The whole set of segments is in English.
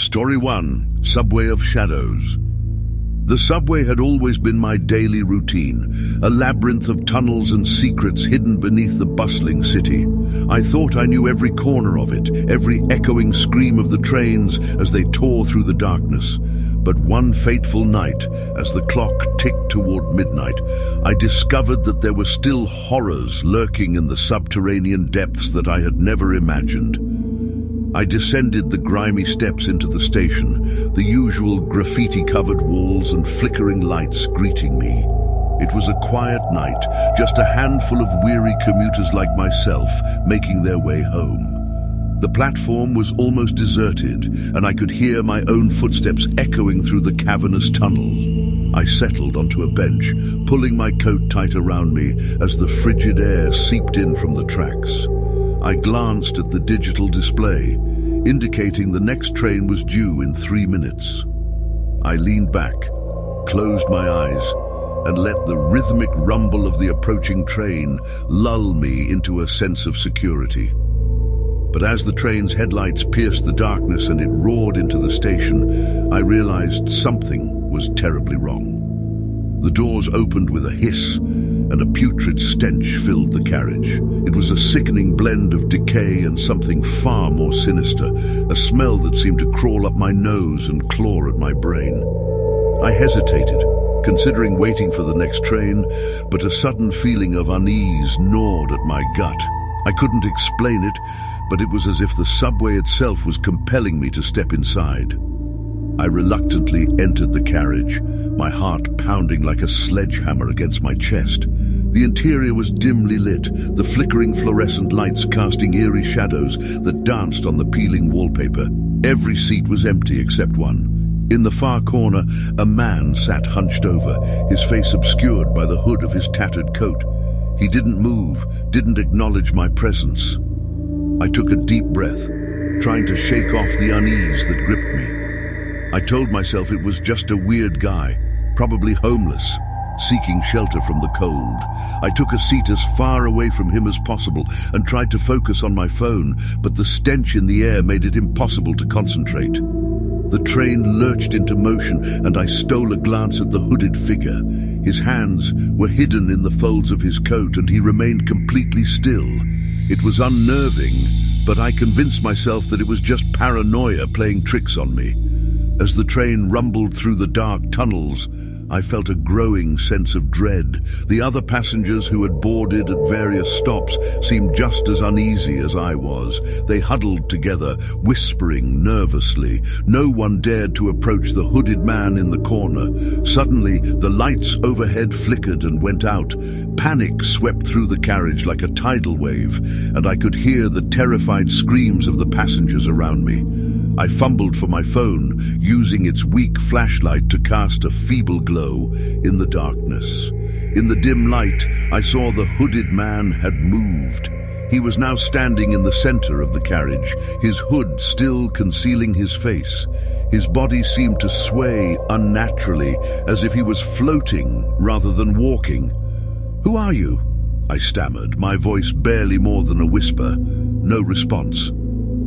Story 1 Subway of Shadows. The subway had always been my daily routine, a labyrinth of tunnels and secrets hidden beneath the bustling city. I thought I knew every corner of it, every echoing scream of the trains as they tore through the darkness. But one fateful night, as the clock ticked toward midnight, I discovered that there were still horrors lurking in the subterranean depths that I had never imagined. I descended the grimy steps into the station, the usual graffiti-covered walls and flickering lights greeting me. It was a quiet night, just a handful of weary commuters like myself making their way home. The platform was almost deserted, and I could hear my own footsteps echoing through the cavernous tunnel. I settled onto a bench, pulling my coat tight around me as the frigid air seeped in from the tracks. I glanced at the digital display, indicating the next train was due in three minutes. I leaned back, closed my eyes, and let the rhythmic rumble of the approaching train lull me into a sense of security. But as the train's headlights pierced the darkness and it roared into the station, I realized something was terribly wrong. The doors opened with a hiss, and a putrid stench filled the carriage. It was a sickening blend of decay and something far more sinister, a smell that seemed to crawl up my nose and claw at my brain. I hesitated, considering waiting for the next train, but a sudden feeling of unease gnawed at my gut. I couldn't explain it, but it was as if the subway itself was compelling me to step inside. I reluctantly entered the carriage, my heart pounding like a sledgehammer against my chest. The interior was dimly lit, the flickering fluorescent lights casting eerie shadows that danced on the peeling wallpaper. Every seat was empty except one. In the far corner, a man sat hunched over, his face obscured by the hood of his tattered coat. He didn't move, didn't acknowledge my presence. I took a deep breath, trying to shake off the unease that gripped me. I told myself it was just a weird guy, probably homeless, seeking shelter from the cold. I took a seat as far away from him as possible and tried to focus on my phone, but the stench in the air made it impossible to concentrate. The train lurched into motion and I stole a glance at the hooded figure. His hands were hidden in the folds of his coat and he remained completely still. It was unnerving, but I convinced myself that it was just paranoia playing tricks on me. As the train rumbled through the dark tunnels, I felt a growing sense of dread. The other passengers who had boarded at various stops seemed just as uneasy as I was. They huddled together, whispering nervously. No one dared to approach the hooded man in the corner. Suddenly, the lights overhead flickered and went out. Panic swept through the carriage like a tidal wave, and I could hear the terrified screams of the passengers around me. I fumbled for my phone, using its weak flashlight to cast a feeble glow in the darkness. In the dim light, I saw the hooded man had moved. He was now standing in the center of the carriage, his hood still concealing his face. His body seemed to sway unnaturally, as if he was floating rather than walking. Who are you? I stammered, my voice barely more than a whisper. No response.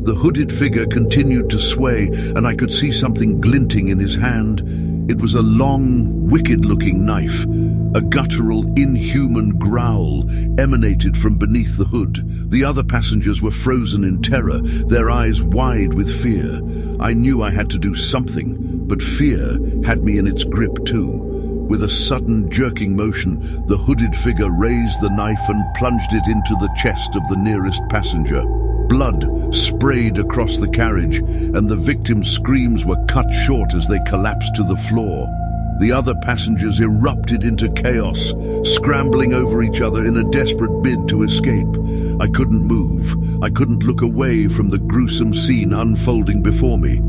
The hooded figure continued to sway, and I could see something glinting in his hand. It was a long, wicked-looking knife. A guttural, inhuman growl emanated from beneath the hood. The other passengers were frozen in terror, their eyes wide with fear. I knew I had to do something, but fear had me in its grip too. With a sudden jerking motion, the hooded figure raised the knife and plunged it into the chest of the nearest passenger. Blood sprayed across the carriage, and the victim's screams were cut short as they collapsed to the floor. The other passengers erupted into chaos, scrambling over each other in a desperate bid to escape. I couldn't move. I couldn't look away from the gruesome scene unfolding before me.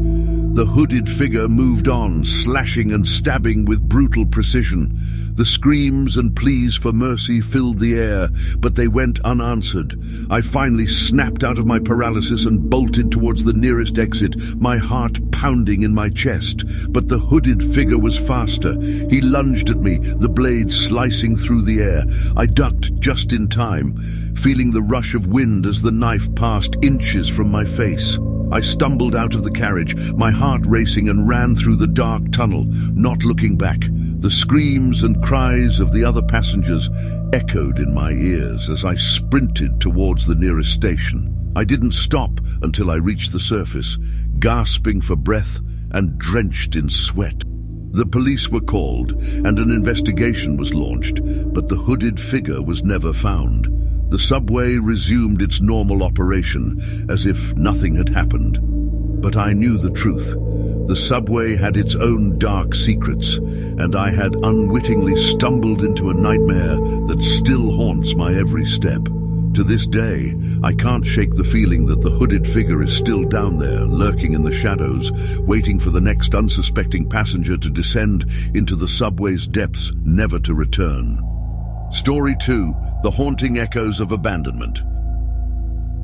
The hooded figure moved on, slashing and stabbing with brutal precision. The screams and pleas for mercy filled the air, but they went unanswered. I finally snapped out of my paralysis and bolted towards the nearest exit, my heart pounding in my chest. But the hooded figure was faster. He lunged at me, the blade slicing through the air. I ducked just in time, feeling the rush of wind as the knife passed inches from my face. I stumbled out of the carriage, my heart racing and ran through the dark tunnel, not looking back. The screams and cries of the other passengers echoed in my ears as I sprinted towards the nearest station. I didn't stop until I reached the surface, gasping for breath and drenched in sweat. The police were called and an investigation was launched, but the hooded figure was never found. The subway resumed its normal operation as if nothing had happened. But I knew the truth. The subway had its own dark secrets, and I had unwittingly stumbled into a nightmare that still haunts my every step. To this day, I can't shake the feeling that the hooded figure is still down there, lurking in the shadows, waiting for the next unsuspecting passenger to descend into the subway's depths, never to return. Story 2. The Haunting Echoes of Abandonment.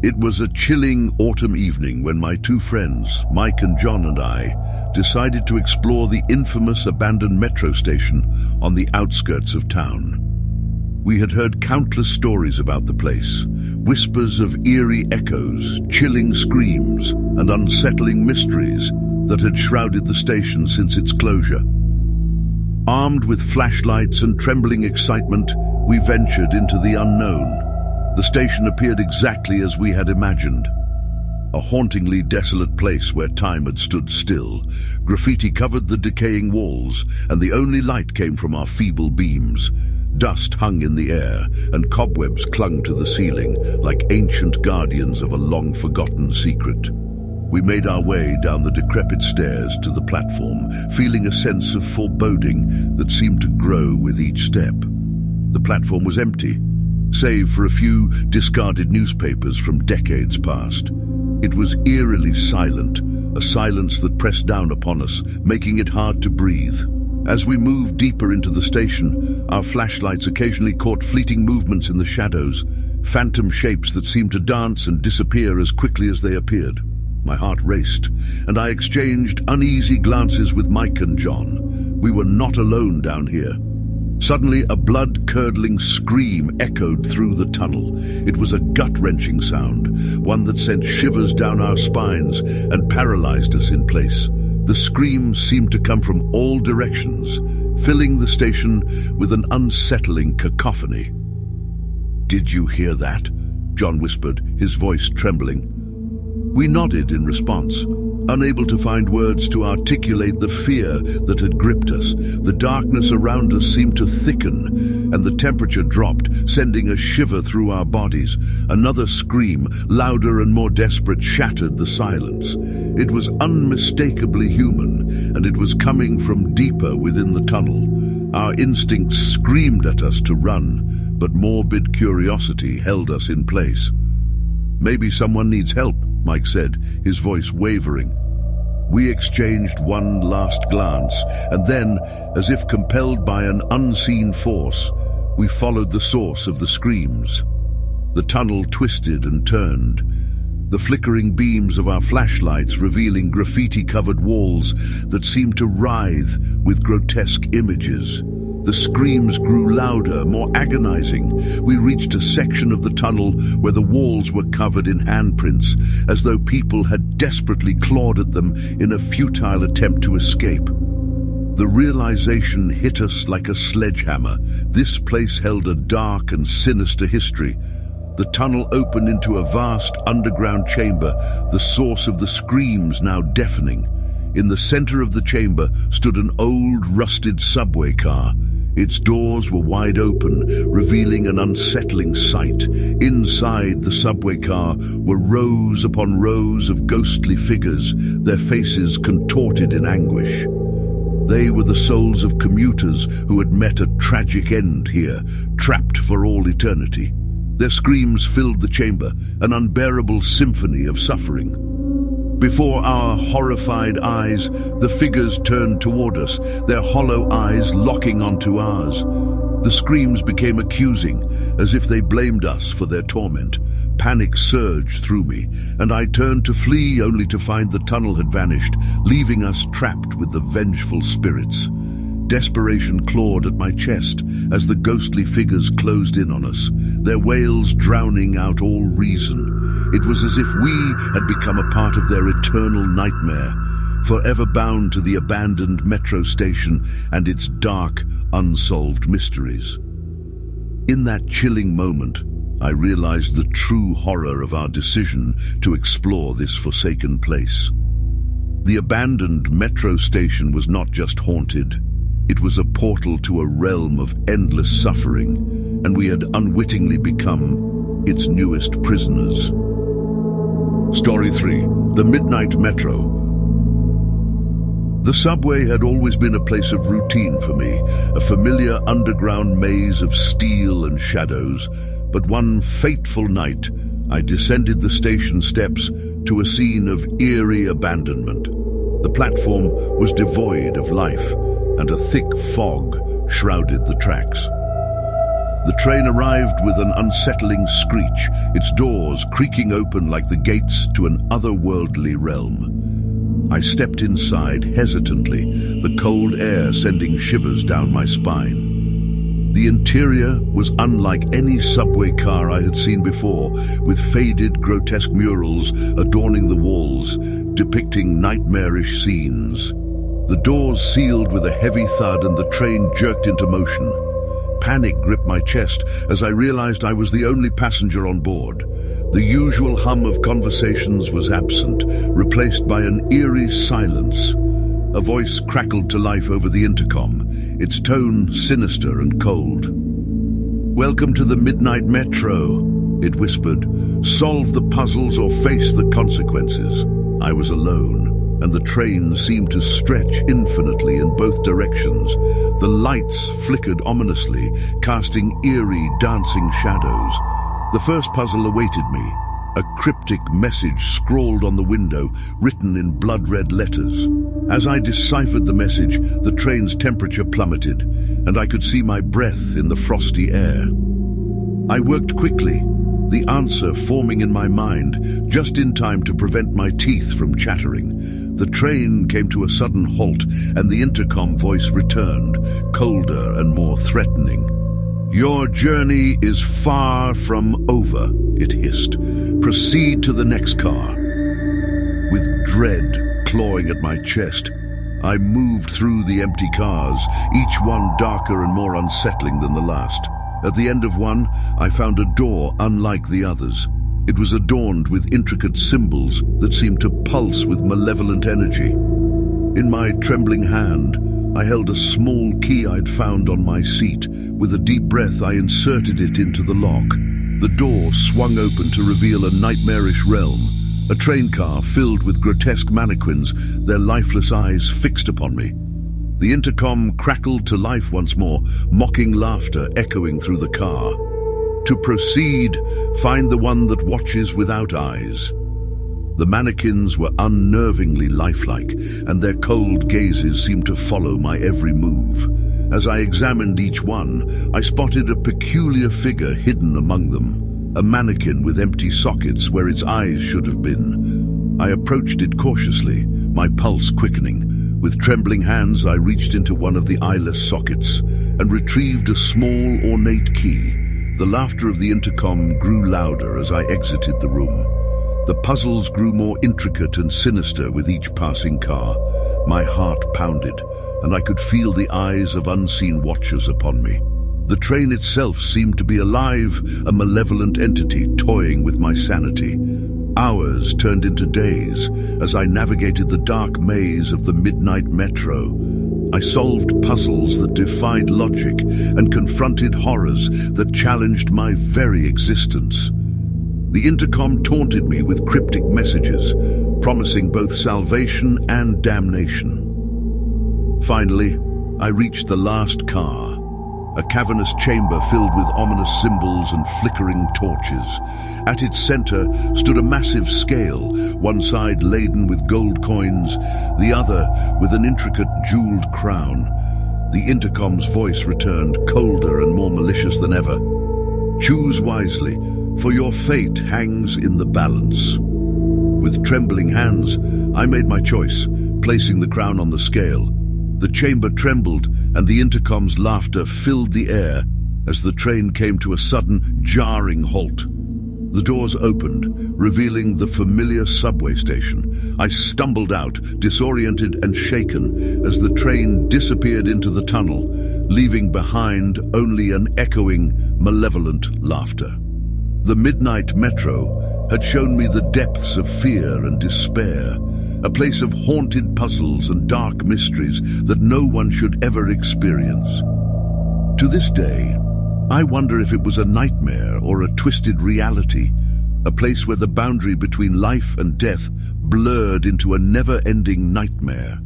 It was a chilling autumn evening when my two friends, Mike and John and I, decided to explore the infamous abandoned metro station on the outskirts of town. We had heard countless stories about the place, whispers of eerie echoes, chilling screams, and unsettling mysteries that had shrouded the station since its closure. Armed with flashlights and trembling excitement, we ventured into the unknown. The station appeared exactly as we had imagined. A hauntingly desolate place where time had stood still. Graffiti covered the decaying walls, and the only light came from our feeble beams. Dust hung in the air, and cobwebs clung to the ceiling like ancient guardians of a long-forgotten secret. We made our way down the decrepit stairs to the platform, feeling a sense of foreboding that seemed to grow with each step. The platform was empty, save for a few discarded newspapers from decades past. It was eerily silent, a silence that pressed down upon us, making it hard to breathe. As we moved deeper into the station, our flashlights occasionally caught fleeting movements in the shadows, phantom shapes that seemed to dance and disappear as quickly as they appeared. My heart raced, and I exchanged uneasy glances with Mike and John. We were not alone down here. Suddenly, a blood-curdling scream echoed through the tunnel. It was a gut-wrenching sound, one that sent shivers down our spines and paralyzed us in place. The scream seemed to come from all directions, filling the station with an unsettling cacophony. Did you hear that? John whispered, his voice trembling. We nodded in response, unable to find words to articulate the fear that had gripped us. The darkness around us seemed to thicken, and the temperature dropped, sending a shiver through our bodies. Another scream, louder and more desperate, shattered the silence. It was unmistakably human, and it was coming from deeper within the tunnel. Our instincts screamed at us to run, but morbid curiosity held us in place. Maybe someone needs help, Mike said, his voice wavering. We exchanged one last glance, and then, as if compelled by an unseen force, we followed the source of the screams. The tunnel twisted and turned, the flickering beams of our flashlights revealing graffiti-covered walls that seemed to writhe with grotesque images. The screams grew louder, more agonizing. We reached a section of the tunnel where the walls were covered in handprints, as though people had desperately clawed at them in a futile attempt to escape. The realization hit us like a sledgehammer. This place held a dark and sinister history. The tunnel opened into a vast underground chamber, the source of the screams now deafening. In the center of the chamber stood an old, rusted subway car. Its doors were wide open, revealing an unsettling sight. Inside the subway car were rows upon rows of ghostly figures, their faces contorted in anguish. They were the souls of commuters who had met a tragic end here, trapped for all eternity. Their screams filled the chamber, an unbearable symphony of suffering. Before our horrified eyes, the figures turned toward us, their hollow eyes locking onto ours. The screams became accusing, as if they blamed us for their torment. Panic surged through me, and I turned to flee only to find the tunnel had vanished, leaving us trapped with the vengeful spirits. Desperation clawed at my chest as the ghostly figures closed in on us, their wails drowning out all reason. It was as if we had become a part of their eternal nightmare, forever bound to the abandoned metro station and its dark, unsolved mysteries. In that chilling moment, I realized the true horror of our decision to explore this forsaken place. The abandoned metro station was not just haunted, it was a portal to a realm of endless suffering, and we had unwittingly become its newest prisoners. Story 3. The Midnight Metro the subway had always been a place of routine for me, a familiar underground maze of steel and shadows. But one fateful night, I descended the station steps to a scene of eerie abandonment. The platform was devoid of life, and a thick fog shrouded the tracks. The train arrived with an unsettling screech, its doors creaking open like the gates to an otherworldly realm. I stepped inside hesitantly, the cold air sending shivers down my spine. The interior was unlike any subway car I had seen before, with faded, grotesque murals adorning the walls, depicting nightmarish scenes. The doors sealed with a heavy thud and the train jerked into motion. Panic gripped my chest as I realized I was the only passenger on board. The usual hum of conversations was absent, replaced by an eerie silence. A voice crackled to life over the intercom, its tone sinister and cold. Welcome to the Midnight Metro, it whispered. Solve the puzzles or face the consequences. I was alone, and the train seemed to stretch infinitely in both directions. The lights flickered ominously, casting eerie, dancing shadows. The first puzzle awaited me, a cryptic message scrawled on the window, written in blood-red letters. As I deciphered the message, the train's temperature plummeted, and I could see my breath in the frosty air. I worked quickly, the answer forming in my mind, just in time to prevent my teeth from chattering. The train came to a sudden halt, and the intercom voice returned, colder and more threatening. Your journey is far from over, it hissed. Proceed to the next car. With dread clawing at my chest, I moved through the empty cars, each one darker and more unsettling than the last. At the end of one, I found a door unlike the others. It was adorned with intricate symbols that seemed to pulse with malevolent energy. In my trembling hand, I held a small key I'd found on my seat. With a deep breath, I inserted it into the lock. The door swung open to reveal a nightmarish realm, a train car filled with grotesque mannequins, their lifeless eyes fixed upon me. The intercom crackled to life once more, mocking laughter echoing through the car. To proceed, find the one that watches without eyes. The mannequins were unnervingly lifelike, and their cold gazes seemed to follow my every move. As I examined each one, I spotted a peculiar figure hidden among them, a mannequin with empty sockets where its eyes should have been. I approached it cautiously, my pulse quickening. With trembling hands, I reached into one of the eyeless sockets and retrieved a small, ornate key. The laughter of the intercom grew louder as I exited the room. The puzzles grew more intricate and sinister with each passing car. My heart pounded, and I could feel the eyes of unseen watchers upon me. The train itself seemed to be alive, a malevolent entity toying with my sanity. Hours turned into days as I navigated the dark maze of the midnight metro. I solved puzzles that defied logic and confronted horrors that challenged my very existence. The intercom taunted me with cryptic messages, promising both salvation and damnation. Finally, I reached the last car, a cavernous chamber filled with ominous symbols and flickering torches. At its center stood a massive scale, one side laden with gold coins, the other with an intricate jeweled crown. The intercom's voice returned, colder and more malicious than ever. Choose wisely, for your fate hangs in the balance. With trembling hands, I made my choice, placing the crown on the scale. The chamber trembled, and the intercom's laughter filled the air as the train came to a sudden, jarring halt. The doors opened, revealing the familiar subway station. I stumbled out, disoriented and shaken, as the train disappeared into the tunnel, leaving behind only an echoing, malevolent laughter. The midnight metro had shown me the depths of fear and despair, a place of haunted puzzles and dark mysteries that no one should ever experience. To this day, I wonder if it was a nightmare or a twisted reality, a place where the boundary between life and death blurred into a never-ending nightmare.